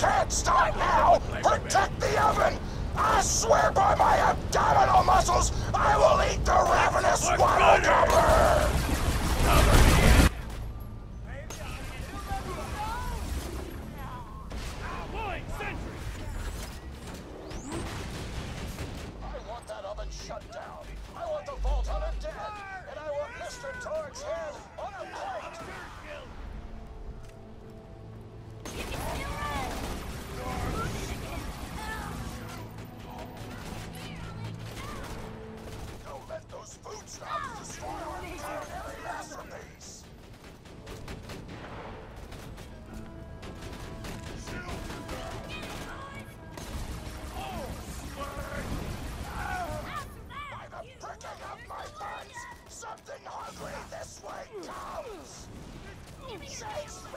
can't stop now! Protect the oven! I swear by my abdominal muscles, I will eat the ravenous Wattle Shakespeare!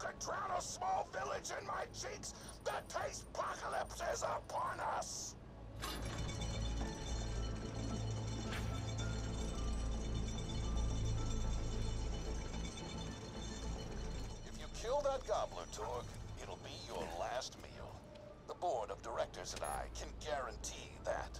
Could drown a small village in my cheeks! The taste apocalypse is upon us! If you kill that gobbler, Torgue, it'll be your last meal. The board of directors and I can guarantee that.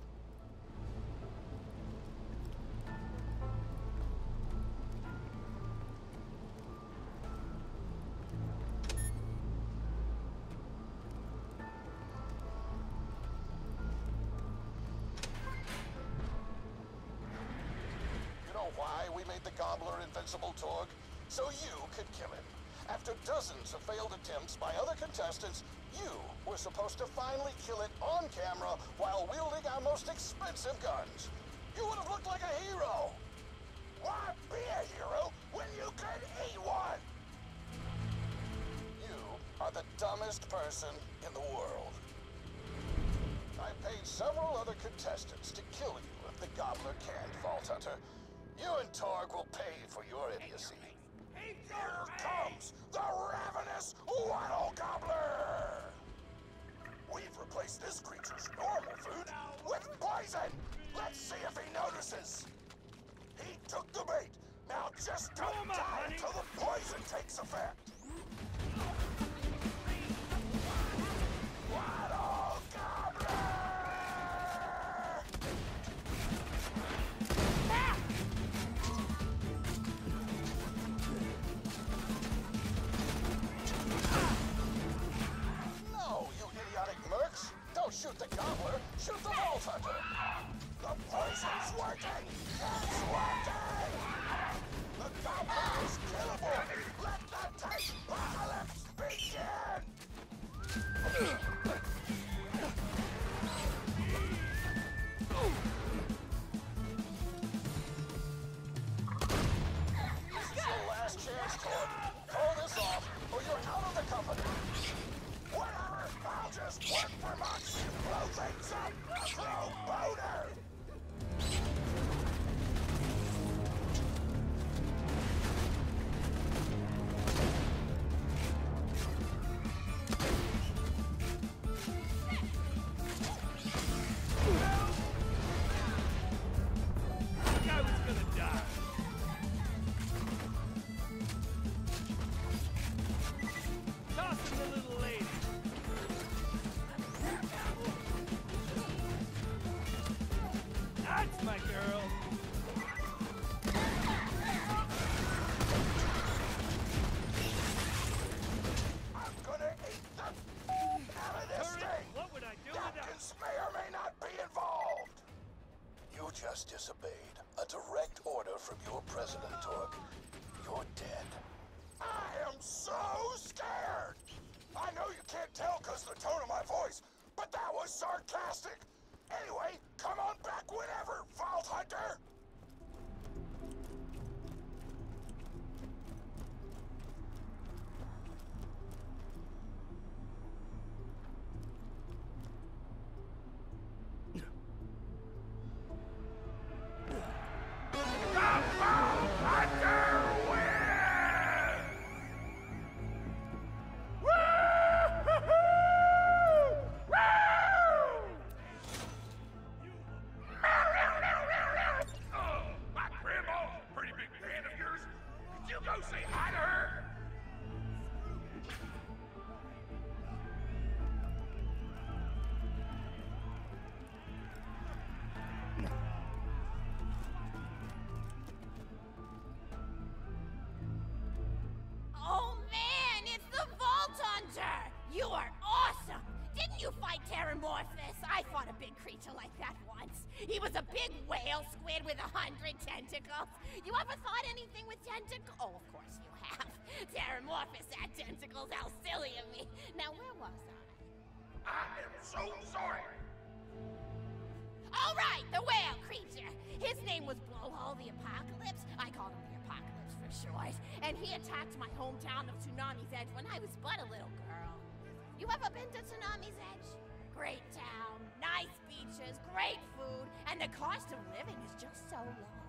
We made the Gobbler invincible, Torgue? So you could kill him. After dozens of failed attempts by other contestants, you were supposed to finally kill it on camera while wielding our most expensive guns. You would have looked like a hero. Why be a hero when you could eat one? You are the dumbest person in the world. I paid several other contestants to kill you if the Gobbler can't, Vault Hunter. You and Torgue will pay for your idiocy. Here comes the ravenous Wattle Gobbler! We've replaced this creature's normal food with poison! Let's see You are awesome! Didn't you fight Terramorphous? I fought a big creature like that once. He was a big whale squid with a hundred tentacles. You ever fought anything with tentacles? Oh, of course you have. Terramorphous had tentacles. How silly of me. Now, where was I? I am so sorry. All right, the whale creature. His name was Blowhole the Apocalypse. I called him the Apocalypse for short. And he attacked my hometown of Tsunami's Edge when I was but a little girl. You ever been to Tsunami's Edge? Great town, nice beaches, great food, and the cost of living is just so low.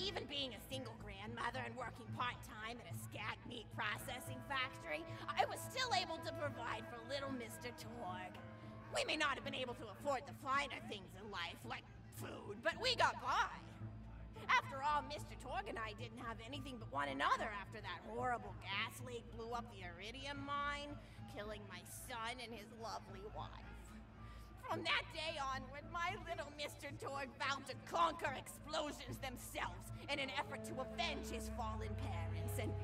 Even being a single grandmother and working part-time at a skag meat processing factory, I was still able to provide for little Mr. Torgue. We may not have been able to afford the finer things in life, like food, but we got by. After all, Mr. Torgue and I didn't have anything but one another after that horrible gas leak blew up the iridium mine, killing my son and his lovely wife. From that day on, onward, my little Mr. Torgue vowed to conquer explosions themselves in an effort to avenge his fallen parents. And.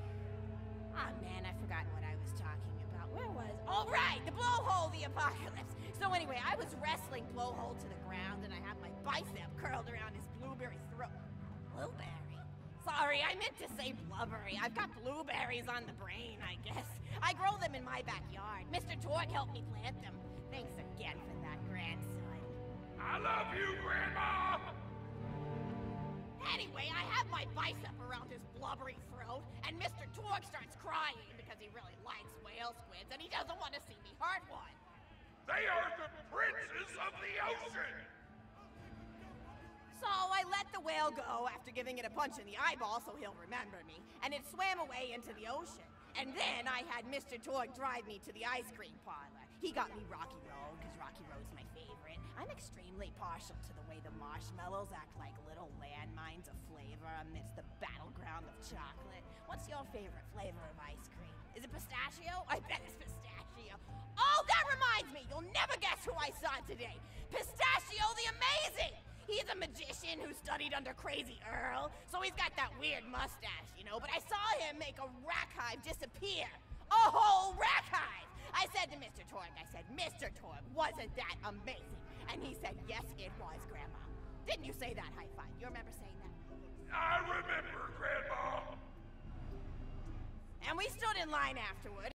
Ah, man, I forgot what I was talking about. Where was. All right, the blowhole, the apocalypse. So, anyway, I was wrestling blowhole to the ground, and I had my bicep curled around his blueberry throat. Blueberry? Sorry, I meant to say blubbery. I've got blueberries on the brain, I guess. I grow them in my backyard. Mr. Torgue helped me plant them. Thanks again for that, grandson. I love you, Grandma. Anyway, I have my bicep around his blubbery throat, and Mr. Torgue starts crying because he really likes whale squids and he doesn't want to see me hurt one. They are the princes of the ocean. So I let the whale go after giving it a punch in the eyeball so he'll remember me, and it swam away into the ocean. And then I had Mr. Torgue drive me to the ice cream parlor. He got me Rocky Road, because Rocky Road's my favorite. I'm extremely partial to the way the marshmallows act like little landmines of flavor amidst the battleground of chocolate. What's your favorite flavor of ice cream? Is it pistachio? I bet it's pistachio. Oh, that reminds me! You'll never guess who I saw today! Pistachio the Amazing! He's a magician who studied under Crazy Earl, so he's got that weird mustache, you know. But I saw him make a Rakk Hive disappear. A whole Rakk Hive! I said to Mr. Torgue, I said, Mr. Torgue, wasn't that amazing? And he said, yes, it was, Grandma. Didn't you say that high five? You remember saying that? I remember, Grandma. And we stood in line afterward.